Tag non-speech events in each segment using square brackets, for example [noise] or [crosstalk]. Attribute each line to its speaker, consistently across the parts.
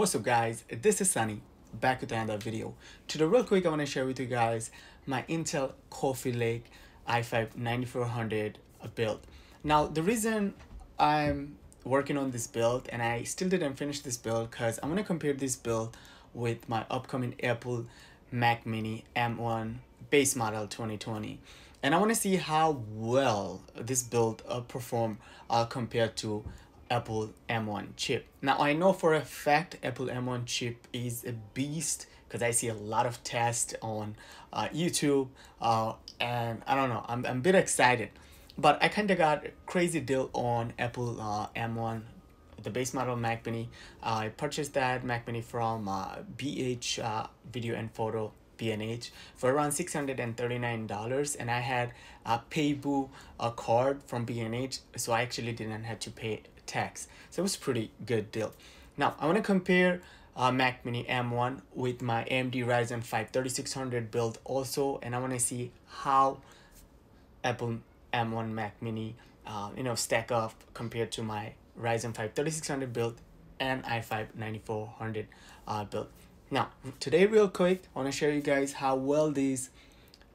Speaker 1: What's up guys, this is Sunny, back with another video. Today real quick I want to share with you guys my Intel Coffee Lake i5 9400 build. Now the reason I'm working on this build and I still didn't finish this build because I'm going to compare this build with my upcoming Apple Mac Mini M1 base model 2020 and I want to see how well this build uh, perform uh, compared to Apple M1 chip. Now I know for a fact Apple M1 chip is a beast because I see a lot of tests on uh, YouTube uh, and I don't know, I'm, I'm a bit excited. But I kind of got a crazy deal on Apple uh, M1 the base model Mac Mini. Uh, I purchased that Mac Mini from uh, BH uh, Video and Photo B&H for around $639 and I had a Payboo a card from B&H so I actually didn't have to pay tax. So it was pretty good deal. Now I want to compare uh, Mac Mini M1 with my AMD Ryzen 5 3600 build also and I want to see how Apple M1 Mac Mini uh, you know stack up compared to my Ryzen 5 3600 build and i5 9400 uh, build. Now, today real quick, I want to show you guys how well these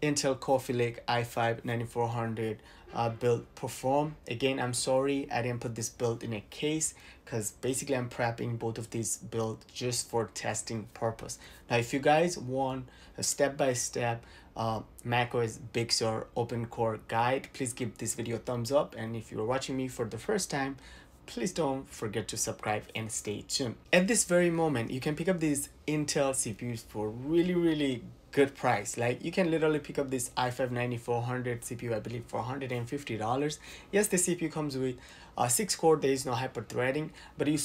Speaker 1: Intel Coffee Lake i5 9400 uh, build perform. Again, I'm sorry I didn't put this build in a case because basically I'm prepping both of these builds just for testing purpose. Now, if you guys want a step-by-step -step, uh, macOS Big Sur open core guide, please give this video a thumbs up. And if you're watching me for the first time, please don't forget to subscribe and stay tuned. At this very moment, you can pick up these Intel CPUs for really, really good price. Like you can literally pick up this i5 9400 CPU, I believe for $150. Yes, the CPU comes with uh, 6 core, there is no hyper threading, but you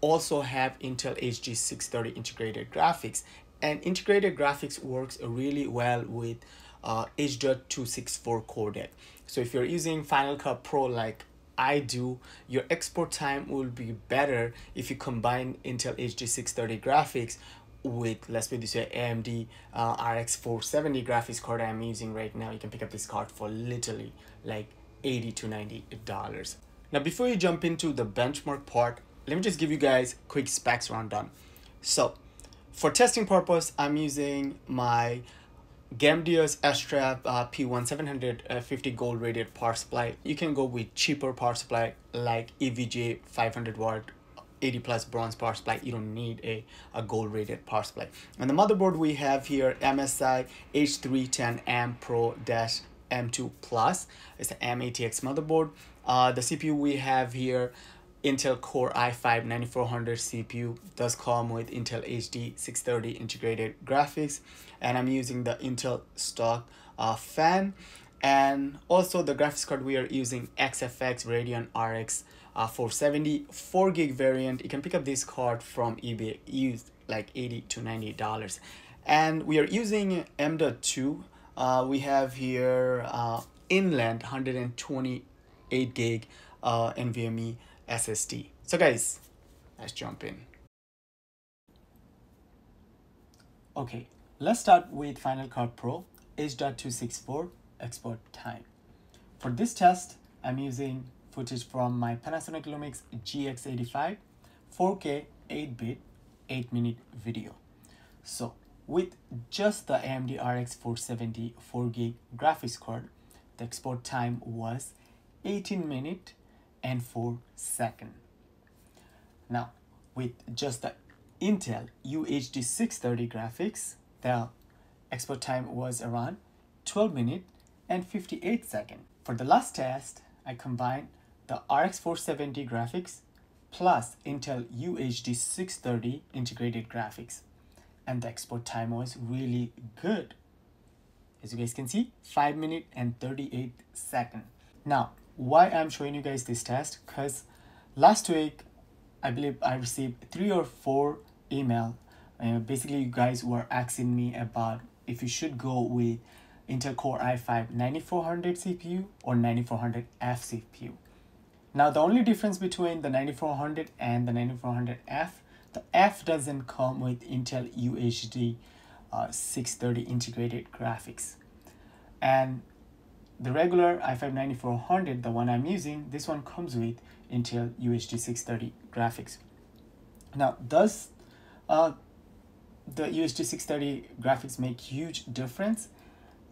Speaker 1: also have Intel HD 630 integrated graphics. And integrated graphics works really well with uh, H.264 codec. So if you're using Final Cut Pro like I do, your export time will be better if you combine Intel HD 630 graphics with let's put this way AMD uh, RX 470 graphics card I'm using right now. You can pick up this card for literally like 80 to 90 dollars. Now before you jump into the benchmark part, let me just give you guys quick specs rundown. So for testing purpose, I'm using my Gamdias Astrape uh, P1750 gold rated power supply. You can go with cheaper power supply like EVGA 500 watt 80 plus bronze power supply you don't need a, a gold rated power supply and the motherboard we have here msi h310m pro dash m2 plus. It's an m-ATX motherboard. Uh, the cpu we have here Intel Core i5 9400 CPU does come with Intel HD 630 integrated graphics. And I'm using the Intel stock uh, fan. And also the graphics card we are using XFX Radeon RX uh, 470 4 gig variant you can pick up this card from eBay used like 80 to 90 dollars and we are using M.2 uh, we have here uh, inland 128 gig uh, NVMe SSD. So guys, let's jump in. Okay, let's start with Final Cut Pro H.264 export time. For this test, I'm using footage from my Panasonic Lumix GX85 4K 8-bit 8 minute video. So with just the AMD RX 470 4GB graphics card, the export time was 18 minutes and 4 second. Now, with just the Intel UHD 630 graphics, the export time was around 12 minutes and 58 second. For the last test, I combined the RX 470 graphics plus Intel UHD 630 integrated graphics and the export time was really good. As you guys can see, 5 minutes and 38 second. Now, why I'm showing you guys this test because last week I believe I received three or four email uh, basically you guys were asking me about if you should go with Intel Core i5 9400 CPU or 9400F CPU. Now the only difference between the 9400 and the 9400F, the F doesn't come with Intel UHD uh, 630 integrated graphics. And the regular i5-9400, the one I'm using, this one comes with Intel UHD 630 graphics. Now, does uh, the UHD 630 graphics make huge difference?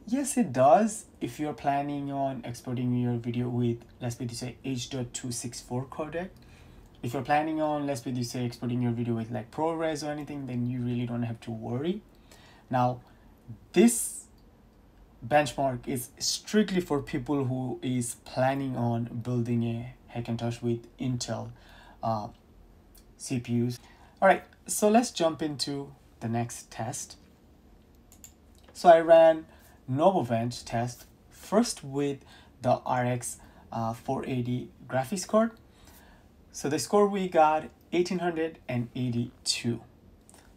Speaker 1: Yes, it does. If you're planning on exporting your video with, let's say, H.264 codec. If you're planning on, let's say, exporting your video with like ProRes or anything, then you really don't have to worry. Now, this benchmark is strictly for people who is planning on building a Hackintosh with Intel uh, CPUs. All right, so let's jump into the next test. So I ran Novabench test first with the RX uh, 480 graphics card. So the score we got 1882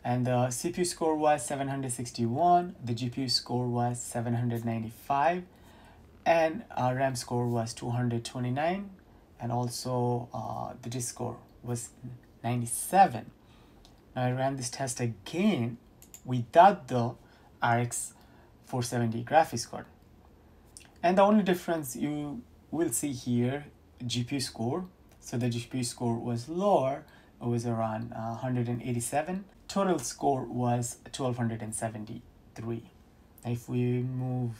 Speaker 1: and the CPU score was 761, the GPU score was 795 and our RAM score was 229 and also uh, the disk score was 97. Now I ran this test again without the RX 470 graphics card. And the only difference you will see here, GPU score. So the GPU score was lower, it was around uh, 187. Total score was 1273. If we move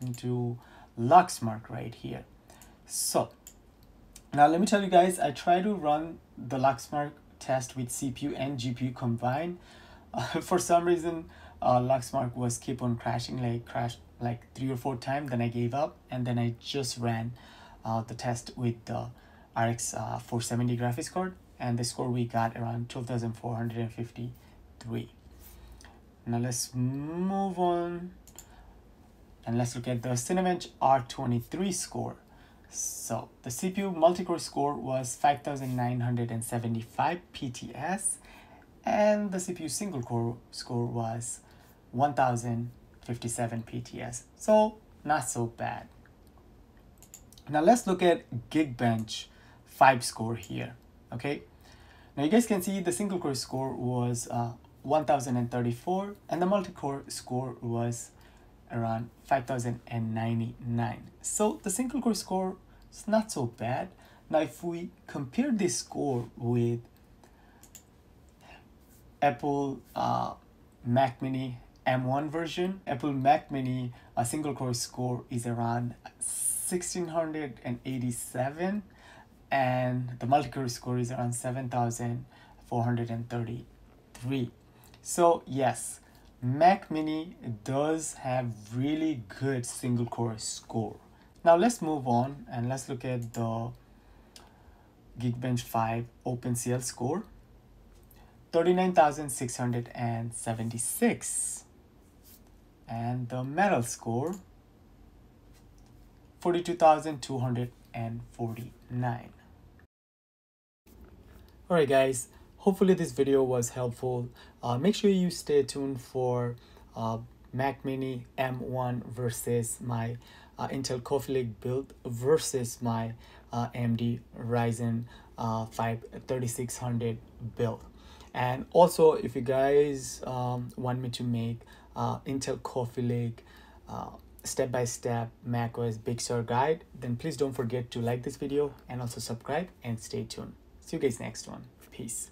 Speaker 1: into Luxmark right here. So now let me tell you guys, I try to run the Luxmark test with CPU and GPU combined. Uh, [laughs] for some reason, uh, Luxmark was keep on crashing, like crashed like three or four times. Then I gave up, and then I just ran uh, the test with the RX uh, 470 graphics card, and the score we got around 12,453. Now let's move on, and let's look at the Cinebench R23 score. So the CPU multi-core score was 5975 PTS and the CPU single core score was 1057 PTS. So not so bad. Now let's look at Geekbench 5 score here. Okay. Now you guys can see the single core score was uh, 1034 and the multi-core score was around 5099. So the single core score is not so bad. Now if we compare this score with Apple uh, Mac Mini M1 version, Apple Mac Mini a single core score is around 1687 and the multi-core score is around 7433. So yes, Mac Mini does have really good single core score. Now let's move on and let's look at the Geekbench 5 OpenCL score. 39,676 and the metal score 42,249 alright guys hopefully this video was helpful. Uh, make sure you stay tuned for uh, Mac Mini M1 versus my uh, Intel Coffee Lake build versus my uh, AMD Ryzen uh, 5 3600 build. And also if you guys um, want me to make uh, Intel Coffee Lake uh, step-by-step Mac OS Big Sur guide, then please don't forget to like this video and also subscribe and stay tuned. See you guys next one. Peace.